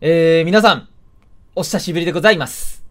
えー、皆さん、お久しぶりでございます。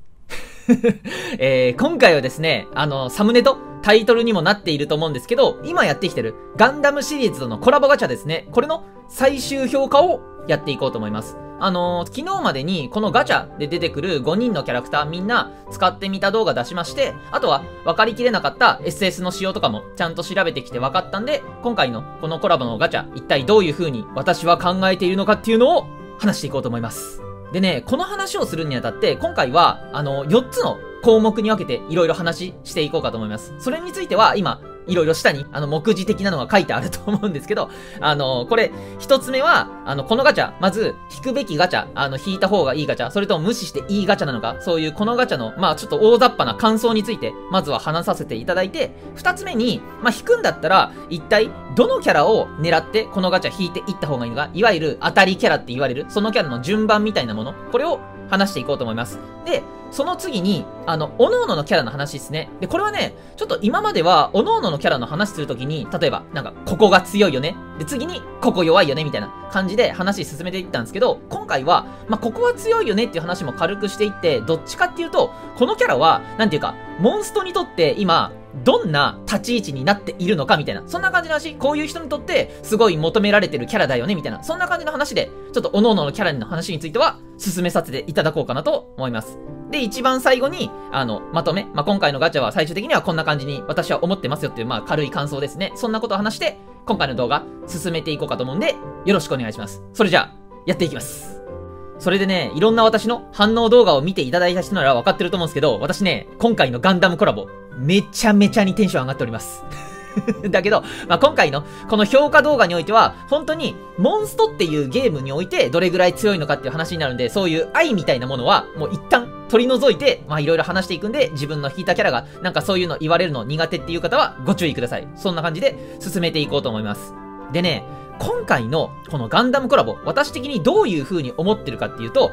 えー、今回はですね、あの、サムネとタイトルにもなっていると思うんですけど、今やってきてるガンダムシリーズとのコラボガチャですね。これの最終評価をやっていこうと思います。あのー、昨日までにこのガチャで出てくる5人のキャラクターみんな使ってみた動画出しまして、あとは分かりきれなかった SS の仕様とかもちゃんと調べてきて分かったんで、今回のこのコラボのガチャ、一体どういう風に私は考えているのかっていうのを話していこうと思います。でね、この話をするにあたって、今回は、あの、4つの項目に分けていろいろ話していこうかと思います。それについては、今、いろいろ下に、あの、目次的なのが書いてあると思うんですけど、あの、これ、一つ目は、あの、このガチャ、まず、引くべきガチャ、あの、引いた方がいいガチャ、それとも無視していいガチャなのか、そういうこのガチャの、まあ、ちょっと大雑把な感想について、まずは話させていただいて、二つ目に、まあ、引くんだったら、一体、どのキャラを狙って、このガチャ引いていった方がいいのか、いわゆる当たりキャラって言われる、そのキャラの順番みたいなもの、これを話していこうと思います。で、その次に、あの、各々ののキャラの話ですね。で、これはね、ちょっと今までは、各々のキャラの話するときに、例えば、なんか、ここが強いよね。で、次に、ここ弱いよね、みたいな感じで話進めていったんですけど、今回は、まあ、ここは強いよねっていう話も軽くしていって、どっちかっていうと、このキャラは、なんていうか、モンストにとって今、どんな立ち位置になっているのかみたいな、そんな感じの話、こういう人にとってすごい求められてるキャラだよねみたいな、そんな感じの話で、ちょっと各々のキャラの話については進めさせていただこうかなと思います。で、一番最後に、あの、まとめ。まあ、今回のガチャは最終的にはこんな感じに私は思ってますよっていう、まあ、軽い感想ですね。そんなことを話して、今回の動画進めていこうかと思うんで、よろしくお願いします。それじゃあ、やっていきます。それでね、いろんな私の反応動画を見ていただいた人なら分かってると思うんですけど、私ね、今回のガンダムコラボ、めちゃめちゃにテンション上がっております。だけど、まあ、今回のこの評価動画においては、本当にモンストっていうゲームにおいてどれぐらい強いのかっていう話になるんで、そういう愛みたいなものはもう一旦取り除いて、まあいろいろ話していくんで、自分の引いたキャラがなんかそういうの言われるの苦手っていう方はご注意ください。そんな感じで進めていこうと思います。でね、今回のこのガンダムコラボ、私的にどういう風に思ってるかっていうと、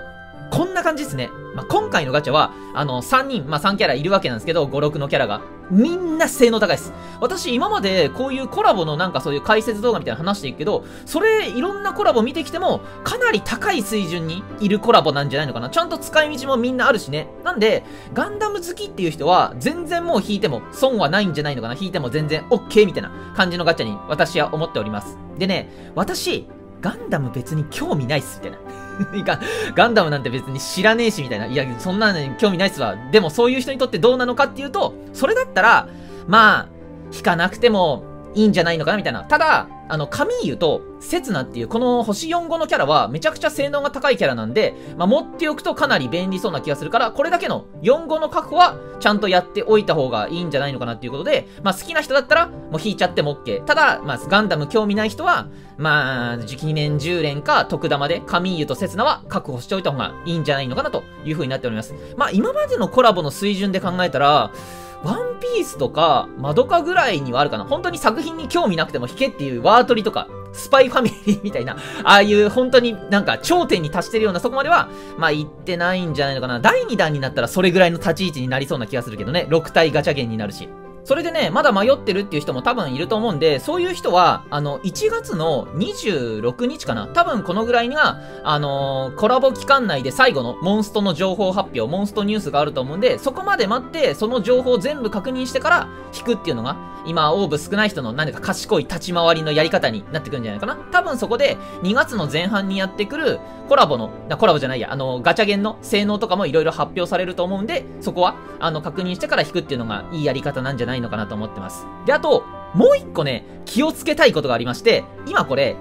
こんな感じですね。まあ、今回のガチャは、あの、3人、まあ、3キャラいるわけなんですけど、5、6のキャラが。みんな性能高いです。私、今までこういうコラボのなんかそういう解説動画みたいな話していくけど、それ、いろんなコラボ見てきても、かなり高い水準にいるコラボなんじゃないのかな。ちゃんと使い道もみんなあるしね。なんで、ガンダム好きっていう人は、全然もう引いても損はないんじゃないのかな。引いても全然 OK みたいな感じのガチャに私は思っております。でね、私、ガンダム別に興味ないっす、みたいな。ガガンダムなんて別に知らねえし、みたいな。いや、そんなのに興味ないっすわ。でもそういう人にとってどうなのかっていうと、それだったら、まあ、引かなくてもいいんじゃないのかな？みたいな。ただ、あの、カミーユとセツナっていうこの星4号のキャラはめちゃくちゃ性能が高いキャラなんで、まあ、持っておくとかなり便利そうな気がするから、これだけの4号の確保はちゃんとやっておいた方がいいんじゃないのかなっていうことで、まあ、好きな人だったらもう引いちゃっても OK。ただ、まあ、ガンダム興味ない人は、まあ、直面10連か特玉でカミーユとセツナは確保しておいた方がいいんじゃないのかなという風になっております。まあ、今までのコラボの水準で考えたら、ワンピースとか、マドカぐらいにはあるかな。本当に作品に興味なくても弾けっていうワートリとか、スパイファミリーみたいな、ああいう本当になんか頂点に達してるようなそこまでは、まあ行ってないんじゃないのかな。第2弾になったらそれぐらいの立ち位置になりそうな気がするけどね。6体ガチャゲンになるし。それでね、まだ迷ってるっていう人も多分いると思うんで、そういう人は、あの、1月の26日かな。多分このぐらいには、あのー、コラボ期間内で最後のモンストの情報発表、モンストニュースがあると思うんで、そこまで待って、その情報を全部確認してから引くっていうのが、今、オーブ少ない人の何か賢い立ち回りのやり方になってくるんじゃないかな。多分そこで、2月の前半にやってくるコラボの、コラボじゃないや、あの、ガチャゲンの性能とかもいろいろ発表されると思うんで、そこは、あの、確認してから引くっていうのがいいやり方なんじゃないないのかなと思ってます。で、あと、もう一個ね、気をつけたいことがありまして、今これ、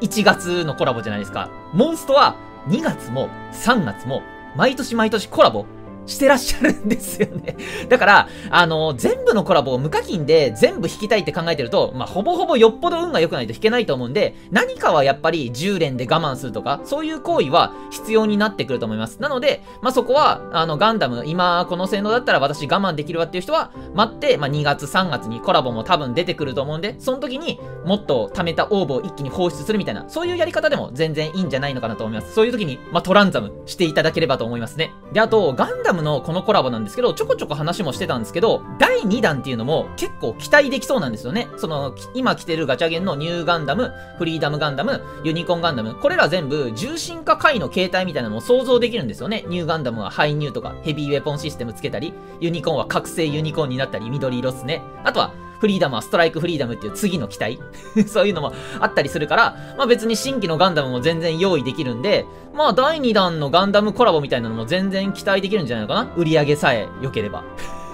1月のコラボじゃないですか。モンストは2月も3月も毎年毎年コラボしてらっしゃるんですよね。だから、あの、全部のコラボを無課金で全部引きたいって考えてると、まあ、ほぼほぼよっぽど運が良くないと引けないと思うんで、何かはやっぱり10連で我慢するとか、そういう行為は必要になってくると思います。なので、まあ、そこは、あの、ガンダム、今、この性能だったら私我慢できるわっていう人は、待って、まあ、2月、3月にコラボも多分出てくると思うんで、その時にもっと貯めた応募を一気に放出するみたいな、そういうやり方でも全然いいんじゃないのかなと思います。そういう時に、まあ、トランザムしていただければと思いますね。で、あと、ガンダムムのこのコラボなんですけど、ちょこちょこ話もしてたんですけど、第2弾っていうのも結構期待できそうなんですよね。その、今着てるガチャゲンのニューガンダム、フリーダムガンダム、ユニコーンガンダム、これら全部重心化回の形態みたいなのも想像できるんですよね。ニューガンダムはハイニューとかヘビーウェポンシステムつけたり、ユニコーンは覚醒ユニコーンになったり、緑色っすね。あとは、フリーダムはストライクフリーダムっていう次の機体 そういうのもあったりするから、まあ別に新規のガンダムも全然用意できるんで、まあ第2弾のガンダムコラボみたいなのも全然期待できるんじゃないのかな売り上げさえ良ければ。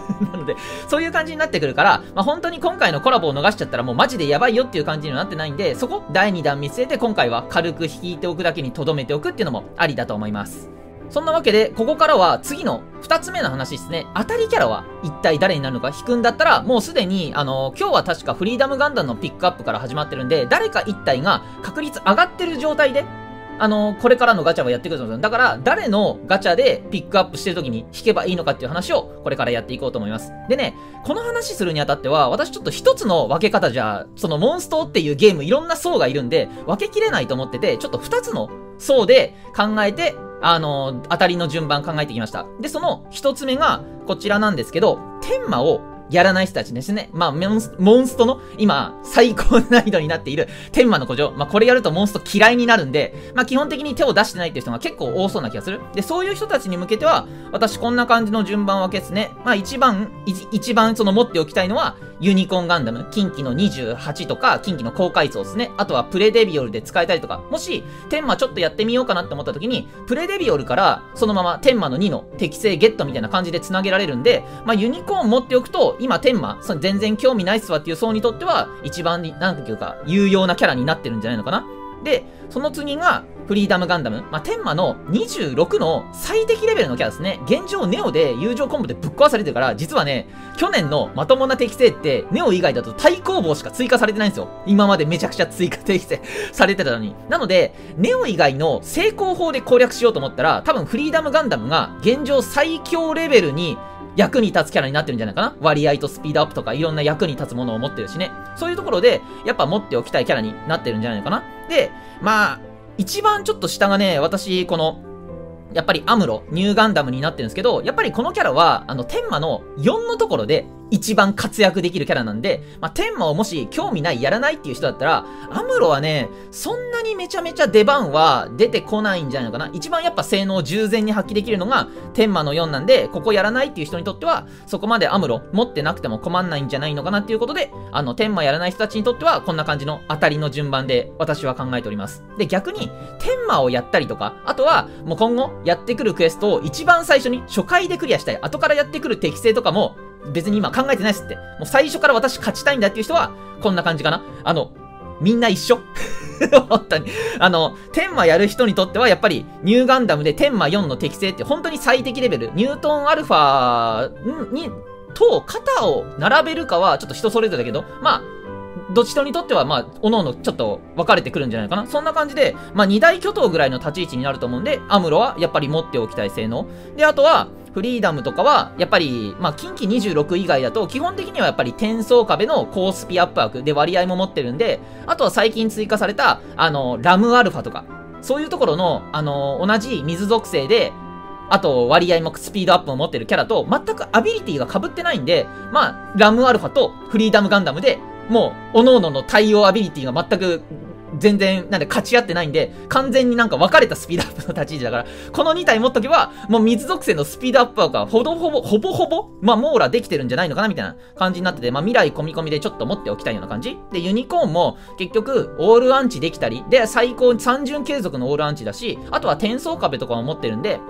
なので、そういう感じになってくるから、まあ、本当に今回のコラボを逃しちゃったらもうマジでやばいよっていう感じにはなってないんで、そこ、第2弾見据えて今回は軽く引いておくだけに留めておくっていうのもありだと思います。そんなわけで、ここからは次の2つ目の話ですね。当たりキャラは一体誰になるのか引くんだったら、もうすでに、あの、今日は確かフリーダムガンダムのピックアップから始まってるんで、誰か1体が確率上がってる状態で、あの、これからのガチャはやってくると思うんですよ。だから、誰のガチャでピックアップしてる時に引けばいいのかっていう話を、これからやっていこうと思います。でね、この話するにあたっては、私ちょっと一つの分け方じゃ、そのモンストっていうゲームいろんな層がいるんで、分けきれないと思ってて、ちょっと二つの層で考えて、あの、当たりの順番考えてきました。で、その一つ目がこちらなんですけど、天魔をやらない人たちですね。まあ、モンスモンストの今、最高難易度になっている天魔の古城。まあ、これやるとモンスト嫌いになるんで、まあ、基本的に手を出してないっていう人が結構多そうな気がする。で、そういう人たちに向けては、私こんな感じの順番分けですね。まあ、一番、一番その持っておきたいのは、ユニコーンガンダム、近畿の28とか、近畿の高解層ですね。あとはプレデビオルで使えたりとか、もし、天魔ちょっとやってみようかなって思った時に、プレデビオルから、そのまま天魔の2の適正ゲットみたいな感じで繋げられるんで、まあ、ユニコーン持っておくと、今天魔、全然興味ないっすわっていう層にとっては、一番、なんていうか、有用なキャラになってるんじゃないのかな。で、その次が、フリーダムガンダム。まあ、天魔の26の最適レベルのキャラですね。現状ネオで友情コンボでぶっ壊されてるから、実はね、去年のまともな適正って、ネオ以外だと対抗棒しか追加されてないんですよ。今までめちゃくちゃ追加適正されてたのに。なので、ネオ以外の成功法で攻略しようと思ったら、多分フリーダムガンダムが現状最強レベルに役に立つキャラになってるんじゃないかな？割合とスピードアップとかいろんな役に立つものを持ってるしね。そういうところで、やっぱ持っておきたいキャラになってるんじゃないのかな？で、まあ、一番ちょっと下がね、私、この、やっぱりアムロ、ニューガンダムになってるんですけど、やっぱりこのキャラは、あの、天魔の4のところで、一番活躍できるキャラなんで、まあ、天魔をもし興味ない、やらないっていう人だったら、アムロはね、そんなにめちゃめちゃ出番は出てこないんじゃないのかな。一番やっぱ性能を従前に発揮できるのが天魔の4なんで、ここやらないっていう人にとっては、そこまでアムロ持ってなくても困んないんじゃないのかなっていうことで、あの、天魔やらない人たちにとっては、こんな感じの当たりの順番で私は考えております。で、逆に、天魔をやったりとか、あとは、もう今後やってくるクエストを一番最初に初回でクリアしたい、後からやってくる適性とかも、別に今考えてないっすって。もう最初から私勝ちたいんだっていう人は、こんな感じかな。あの、みんな一緒 本当に。あの、天魔やる人にとっては、やっぱり、ニューガンダムで天魔4の適性って本当に最適レベル。ニュートンアルファに、と肩を並べるかは、ちょっと人それぞれだけど、まあ、どちとにとっては、まあ、おのおのちょっと分かれてくるんじゃないかな。そんな感じで、まあ、二大巨頭ぐらいの立ち位置になると思うんで、アムロはやっぱり持っておきたい性能。で、あとは、フリーダムとかは、やっぱり、まあ、近畿26以外だと、基本的にはやっぱり転送壁の高スピアップ枠で割合も持ってるんで、あとは最近追加された、あの、ラムアルファとか、そういうところの、あの、同じ水属性で、あと割合もスピードアップを持ってるキャラと、全くアビリティが被ってないんで、まあ、ラムアルファとフリーダムガンダムで、もう、各々の対応アビリティが全く全然、なんで勝ち合ってないんで、完全になんか分かれたスピードアップの立ち位置だから、この2体持っとけば、もう水属性のスピードアップはほぼほぼ、ほぼほぼ、まあ網羅できてるんじゃないのかなみたいな感じになってて、まあ未来込み込みでちょっと持っておきたいような感じ。で、ユニコーンも結局、オールアンチできたり、で、最高3巡継続のオールアンチだし、あとは転送壁とかも持ってるんで、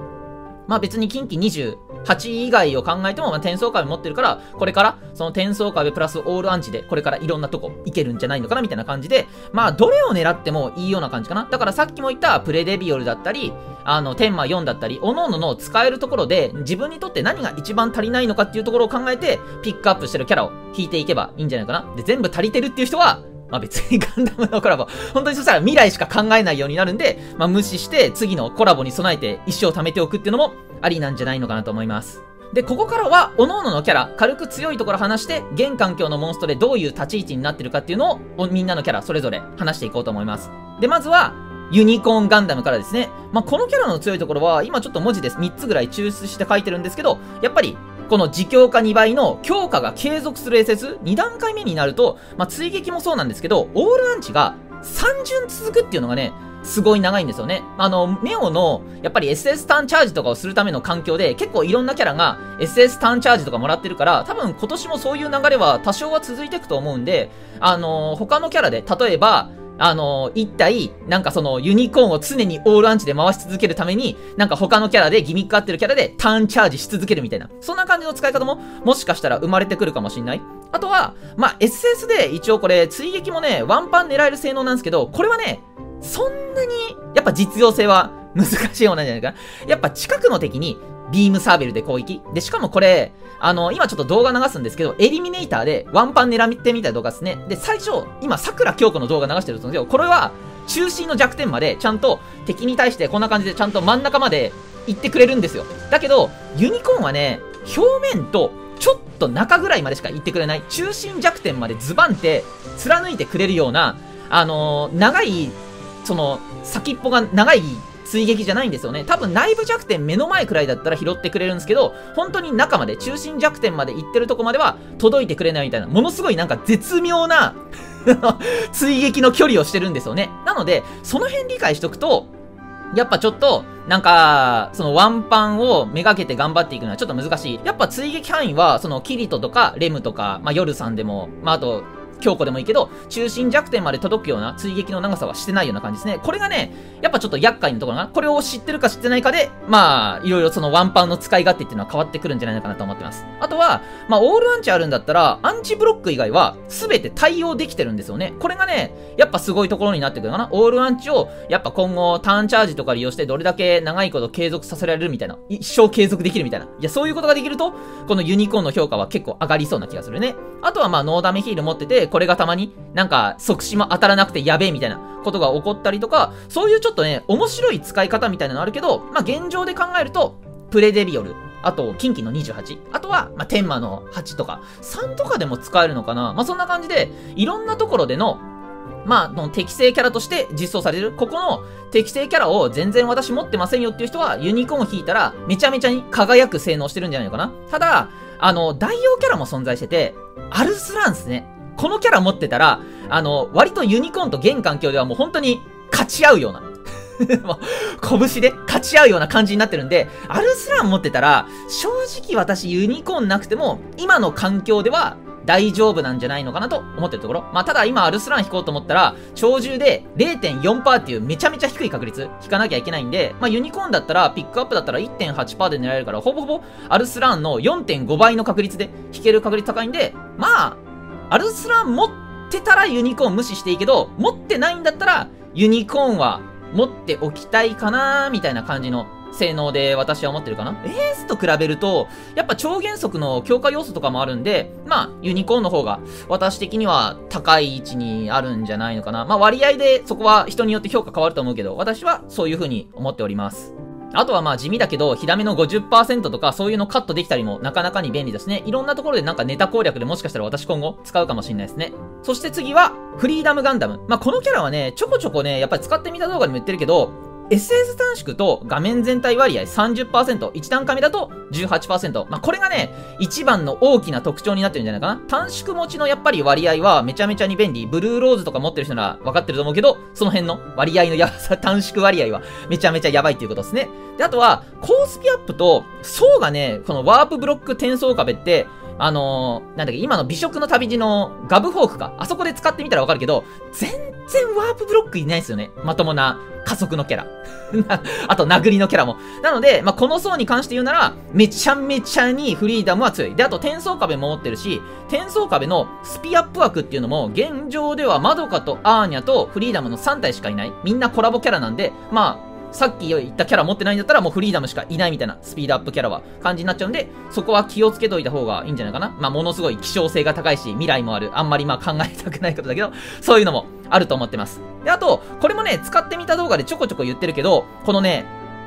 まあ別に近畿28以外を考えても、まあ、転送壁持ってるから、これからその転送壁プラスオールアンチで、これからいろんなとこ行けるんじゃないのかなみたいな感じで、まあどれを狙ってもいいような感じかな。だからさっきも言ったプレデビオルだったり、あの、天魔4だったり、各々の使えるところで自分にとって何が一番足りないのかっていうところを考えて、ピックアップしてるキャラを引いていけばいいんじゃないかな。で、全部足りてるっていう人は、まあ別に ガンダムのコラボ、本当にそしたら未来しか考えないようになるんで、まあ無視して次のコラボに備えて一生貯めておくっていうのもありなんじゃないのかなと思います。で、ここからは、各々のキャラ、軽く強いところ話して、現環境のモンストでどういう立ち位置になってるかっていうのを、みんなのキャラそれぞれ話していこうと思います。で、まずは、ユニコーンガンダムからですね。まあ、このキャラの強いところは、今ちょっと文字です。3つぐらい抽出して書いてるんですけど、やっぱり、この自強化2倍の強化が継続する SS2 段階目になると、まあ、追撃もそうなんですけど、オールアンチが3巡続くっていうのがね、すごい長いんですよね。あの、ネオの、やっぱり SS ターンチャージとかをするための環境で、結構いろんなキャラが SS ターンチャージとかもらってるから、多分今年もそういう流れは多少は続いていくと思うんで、あの、他のキャラで、例えば、あの、一体、なんかそのユニコーンを常にオールアンチで回し続けるために、なんか他のキャラでギミック合ってるキャラでターンチャージし続けるみたいな、そんな感じの使い方ももしかしたら生まれてくるかもしんない。あとは、まあ、SS で一応これ追撃もね、ワンパン狙える性能なんですけど、これはね、そんなに、やっぱ実用性は難しいようなんじゃないかな。やっぱ近くの敵にビームサーベルで攻撃。で、しかもこれ、あの、今ちょっと動画流すんですけど、エリミネーターでワンパン狙ってみた動画ですね。で、最初、今、桜京子の動画流してるんですけど、これは、中心の弱点まで、ちゃんと敵に対してこんな感じでちゃんと真ん中まで行ってくれるんですよ。だけど、ユニコーンはね、表面とちょっと中ぐらいまでしか行ってくれない。中心弱点までズバンって貫いてくれるような、あのー、長い、その、先っぽが長い追撃じゃないんですよね。多分内部弱点目の前くらいだったら拾ってくれるんですけど、本当に中まで、中心弱点まで行ってるとこまでは届いてくれないみたいな、ものすごいなんか絶妙な 追撃の距離をしてるんですよね。なので、その辺理解しとくと、やっぱちょっと、なんか、そのワンパンをめがけて頑張っていくのはちょっと難しい。やっぱ追撃範囲は、そのキリトとかレムとか、まあ、夜さんでも、まあ、あと、強固でもいいけど、中心弱点まで届くような追撃の長さはしてないような感じですね。これがね、やっぱちょっと厄介なところが、これを知ってるか知ってないかで、まあ、いろいろそのワンパンの使い勝手っていうのは変わってくるんじゃないのかなと思ってます。あとは、まあ、オールアンチあるんだったら、アンチブロック以外は、すべて対応できてるんですよね。これがね、やっぱすごいところになってくるかな。オールアンチを、やっぱ今後、ターンチャージとか利用して、どれだけ長いこと継続させられるみたいな。一生継続できるみたいな。いや、そういうことができると、このユニコーンの評価は結構上がりそうな気がするね。あとはまあ、ノーダメヒール持ってて、これがたまになんか、即死も当たらなくてやべえみたいなことが起こったりとか、そういうちょっとね、面白い使い方みたいなのあるけど、まあ、現状で考えると、プレデビオル、あと、近畿の28。あとは、まあ、天魔の8とか、3とかでも使えるのかなまあ、そんな感じで、いろんなところでの、まあ、の適正キャラとして実装される。ここの適正キャラを全然私持ってませんよっていう人は、ユニコーン引いたら、めちゃめちゃに輝く性能してるんじゃないのかなただ、あの、代用キャラも存在してて、アルスランスね。このキャラ持ってたら、あの、割とユニコーンと現環境ではもう本当に勝ち合うような。拳で勝ち合うような感じになってるんで、アルスラン持ってたら、正直私ユニコーンなくても、今の環境では大丈夫なんじゃないのかなと思ってるところ。まあ、ただ今アルスラン引こうと思ったら、鳥獣で0.4%っていうめちゃめちゃ低い確率引かなきゃいけないんで、まあ、ユニコーンだったら、ピックアップだったら1.8%で狙えるから、ほぼほぼアルスランの4.5倍の確率で引ける確率高いんで、まあ、アルスラン持ってたらユニコーン無視していいけど、持ってないんだったら、ユニコーンは持っておきたいかなーみたいな感じの性能で私は思ってるかな。エースと比べると、やっぱ超減速の強化要素とかもあるんで、まあ、ユニコーンの方が私的には高い位置にあるんじゃないのかな。まあ割合でそこは人によって評価変わると思うけど、私はそういう風に思っております。あとはまあ地味だけど、ヒラメの50%とかそういうのカットできたりもなかなかに便利だしね。いろんなところでなんかネタ攻略でもしかしたら私今後使うかもしれないですね。そして次は、フリーダムガンダム。まあこのキャラはね、ちょこちょこね、やっぱり使ってみた動画でも言ってるけど、SS 短縮と画面全体割合30%、1段階目だと18%。ま、これがね、一番の大きな特徴になってるんじゃないかな。短縮持ちのやっぱり割合はめちゃめちゃに便利。ブルーローズとか持ってる人なら分かってると思うけど、その辺の割合のやばさ、短縮割合はめちゃめちゃやばいっていうことですね。で、あとは、コースピアップと、層がね、このワープブロック転送壁って、あのー、なんだっけ、今の美食の旅路のガブフォークか。あそこで使ってみたらわかるけど、全然ワープブロックいないですよね。まともな加速のキャラ。あと、殴りのキャラも。なので、まあ、この層に関して言うなら、めちゃめちゃにフリーダムは強い。で、あと、転送壁も持ってるし、転送壁のスピアップ枠っていうのも、現状ではマドカとアーニャとフリーダムの3体しかいない。みんなコラボキャラなんで、まあ、さっき言ったキャラ持ってないんだったらもうフリーダムしかいないみたいなスピードアップキャラは感じになっちゃうんで、そこは気をつけといた方がいいんじゃないかな。まあ、ものすごい希少性が高いし、未来もある。あんまりまあ考えたくないことだけど、そういうのもあると思ってます。で、あと、これもね、使ってみた動画でちょこちょこ言ってるけど、このね、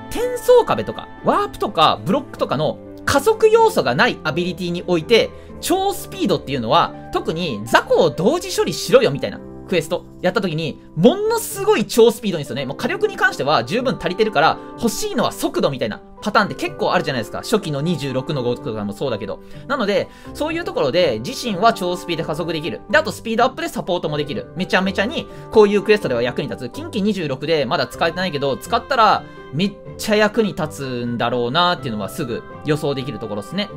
転送壁とか、ワープとか、ブロックとかの加速要素がないアビリティにおいて、超スピードっていうのは、特に雑魚を同時処理しろよみたいな。クエストやった時に、ものすごい超スピードにですよね。もう火力に関しては十分足りてるから、欲しいのは速度みたいなパターンって結構あるじゃないですか。初期の26の5とかもそうだけど。なので、そういうところで自身は超スピード加速できる。で、あとスピードアップでサポートもできる。めちゃめちゃに、こういうクエストでは役に立つ。近畿26でまだ使えてないけど、使ったらめっちゃ役に立つんだろうなっていうのはすぐ予想できるところですね。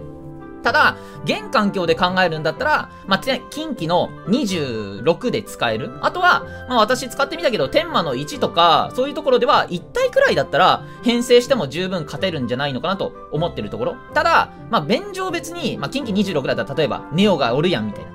ただ、現環境で考えるんだったら、まあ、近畿の26で使える。あとは、まあ、私使ってみたけど、天魔の1とか、そういうところでは、1体くらいだったら、編成しても十分勝てるんじゃないのかなと思ってるところ。ただ、まあ、便乗別に、まあ、近畿26だったら、例えば、ネオがおるやん、みたいな。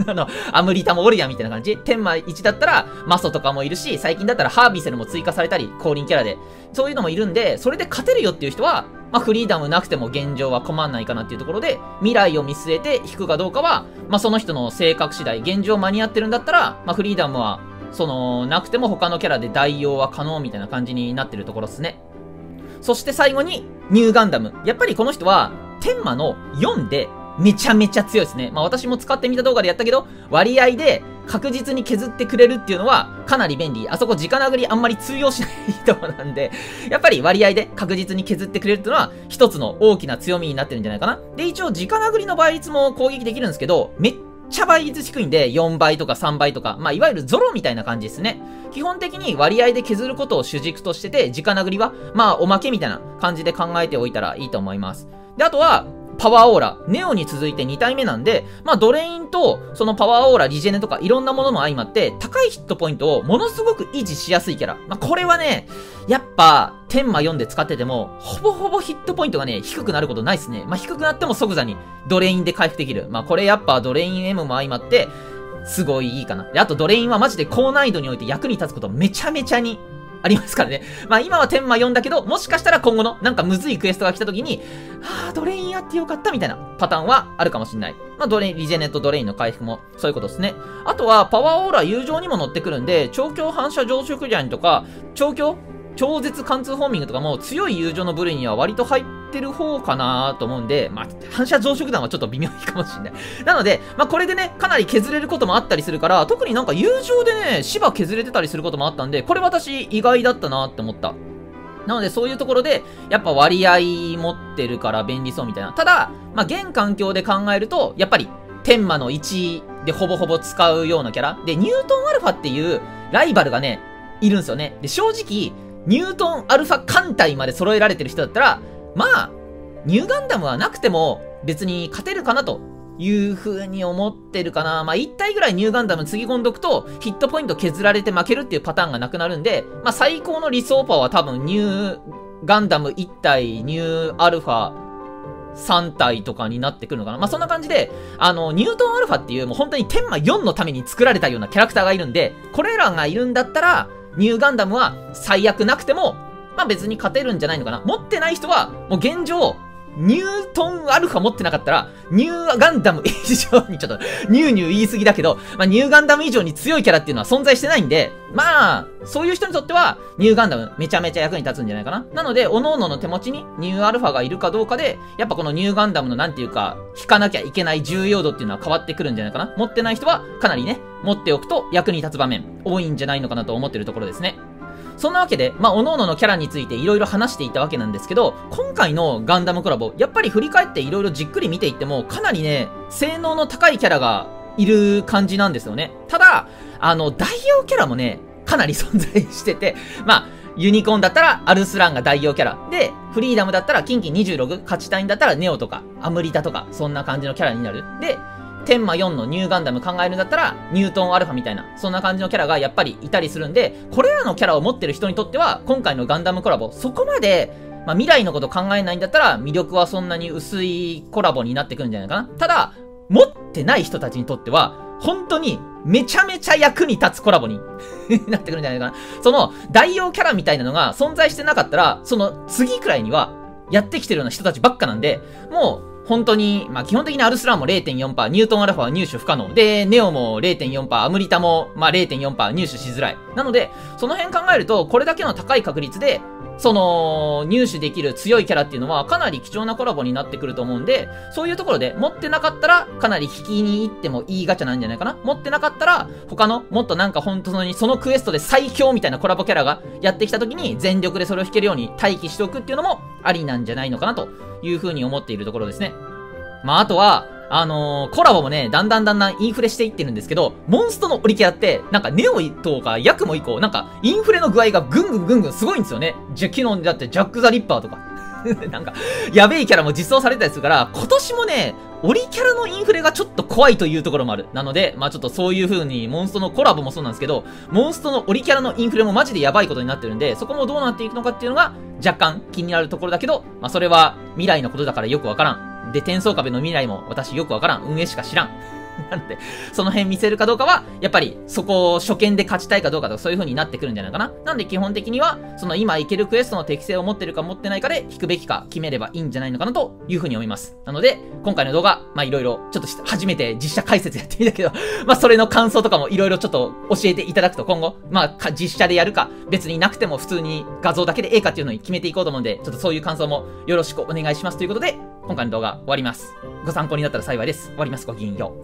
あの、アムリタもおるやんみたいな感じ。天魔1だったら、マソとかもいるし、最近だったらハービセルも追加されたり、降臨キャラで。そういうのもいるんで、それで勝てるよっていう人は、まあ、フリーダムなくても現状は困んないかなっていうところで、未来を見据えて引くかどうかは、まあ、その人の性格次第、現状間に合ってるんだったら、まあ、フリーダムは、その、なくても他のキャラで代用は可能みたいな感じになってるところですね。そして最後に、ニューガンダム。やっぱりこの人は、天魔の4でめちゃめちゃ強いですね。まあ私も使ってみた動画でやったけど、割合で確実に削ってくれるっていうのはかなり便利。あそこ直殴りあんまり通用しないとこなんで、やっぱり割合で確実に削ってくれるっていうのは一つの大きな強みになってるんじゃないかな。で、一応直殴りの倍率も攻撃できるんですけど、めっちゃ倍率低いんで、4倍とか3倍とか、まあ、いわゆるゾロみたいな感じですね。基本的に割合で削ることを主軸としてて、直殴りは、まあ、おまけみたいな感じで考えておいたらいいと思います。で、あとは、パワーオーラ、ネオに続いて2体目なんで、まあドレインとそのパワーオーラ、リジェネとかいろんなものも相まって、高いヒットポイントをものすごく維持しやすいキャラ。まあこれはね、やっぱ、天魔4で使ってても、ほぼほぼヒットポイントがね、低くなることないですね。まあ低くなっても即座にドレインで回復できる。まあこれやっぱドレイン M も相まって、すごいいいかな。で、あとドレインはマジで高難易度において役に立つことめちゃめちゃにありますからね。まあ今は天魔4だけど、もしかしたら今後のなんかむずいクエストが来た時に、はあ、ドレインやってよかったみたいなパターンはあるかもしんない。まあドレイン、リジェネとドレインの回復もそういうことですね。あとはパワーオーラ友情にも乗ってくるんで、調教反射常食ジャンとか、超強超絶貫通ホーミングとかも強い友情の部類には割と入ってる方かなと思うんで、まあ、反射増殖弾はちょっと微妙かもしれない。なので、まあ、これでね、かなり削れることもあったりするから、特になんか友情でね、芝削れてたりすることもあったんで、これ私意外だったなって思った。なので、そういうところで、やっぱ割合持ってるから便利そうみたいな。ただ、まあ、現環境で考えると、やっぱり、天魔の1でほぼほぼ使うようなキャラ。で、ニュートンアルファっていうライバルがね、いるんですよね。で、正直、ニュートンアルファ艦隊まで揃えられてる人だったら、まあ、ニューガンダムはなくても別に勝てるかなという風に思ってるかな。まあ、1体ぐらいニューガンダムつぎ込んどくと、ヒットポイント削られて負けるっていうパターンがなくなるんで、まあ、最高の理想パーは多分ニューガンダム1体、ニュートンアルファ3体とかになってくるのかな。まあ、そんな感じで、あの、ニュートンアルファっていうもう本当に天魔4のために作られたようなキャラクターがいるんで、これらがいるんだったら、ニューガンダムは最悪なくても、まあ別に勝てるんじゃないのかな。持ってない人は、もう現状、ニュートンアルファ持ってなかったら、ニューガンダム以上に、ちょっと、ニューニュー言い過ぎだけど、まあ、ニューガンダム以上に強いキャラっていうのは存在してないんで、まあ、そういう人にとっては、ニューガンダムめちゃめちゃ役に立つんじゃないかな。なので、各々の手持ちにニュートンアルファがいるかどうかで、やっぱこのニューガンダムのなんていうか、引かなきゃいけない重要度っていうのは変わってくるんじゃないかな。持ってない人は、かなりね、持っておくと役に立つ場面、多いんじゃないのかなと思ってるところですね。そんなわけで、まあ、各々のキャラについて色々話していたわけなんですけど、今回のガンダムコラボ、やっぱり振り返って色々じっくり見ていっても、かなりね、性能の高いキャラがいる感じなんですよね。ただ、あの、代用キャラもね、かなり存在してて、まあ、ユニコーンだったらアルスランが代用キャラ。で、フリーダムだったらキンキ26、勝ちタインだったらネオとか、アムリタとか、そんな感じのキャラになる。で、天魔4のニューガンダム考えるんだったら、ニュートンアルファみたいな、そんな感じのキャラがやっぱりいたりするんで、これらのキャラを持ってる人にとっては、今回のガンダムコラボ、そこまで、まあ、未来のこと考えないんだったら、魅力はそんなに薄いコラボになってくるんじゃないかな。ただ、持ってない人たちにとっては、本当にめちゃめちゃ役に立つコラボに なってくるんじゃないかな。その代用キャラみたいなのが存在してなかったら、その次くらいにはやってきてるような人たちばっかなんで、もう本当に、まあ基本的にアルスラーも0.4%、ニュートンアルファは入手不可能。で、ネオも0.4%、アムリタも、まあ0.4%入手しづらい。なので、その辺考えると、これだけの高い確率で、その、入手できる強いキャラっていうのはかなり貴重なコラボになってくると思うんで、そういうところで持ってなかったらかなり引きに行ってもいいガチャなんじゃないかな持ってなかったら、他のもっとなんか本当にそのクエストで最強みたいなコラボキャラがやってきた時に全力でそれを引けるように待機しておくっていうのもありなんじゃないのかなというふうに思っているところですね。まあ、あとは、あのー、コラボもね、だんだんだんだんインフレしていってるんですけど、モンストのオリキャラって、なんかネオとかヤクモ以降、なんかインフレの具合がぐんぐんぐんぐんすごいんですよね。じゃ、昨日だってジャック・ザ・リッパーとか。なんか、やべえキャラも実装されたりするから、今年もね、オリキャラのインフレがちょっと怖いというところもある。なので、まあちょっとそういう風に、モンストのコラボもそうなんですけど、モンストのオリキャラのインフレもマジでやばいことになってるんで、そこもどうなっていくのかっていうのが、若干気になるところだけど、まあそれは未来のことだからよくわからん。で、転送壁の未来も私よくわからん。運営しか知らん。なので、その辺見せるかどうかは、やっぱりそこを初見で勝ちたいかどうかとかそういう風になってくるんじゃないかな。なんで基本的には、その今いけるクエストの適性を持ってるか持ってないかで引くべきか決めればいいんじゃないのかなという風に思います。なので、今回の動画、まあいろいろ、ちょっと初めて実写解説やってみたけど、まあそれの感想とかもいろいろちょっと教えていただくと今後、まあ実写でやるか、別になくても普通に画像だけでええかっていうのに決めていこうと思うんで、ちょっとそういう感想もよろしくお願いしますということで、今回の動画終わります。ご参考になったら幸いです。終わります。ごきげんよう。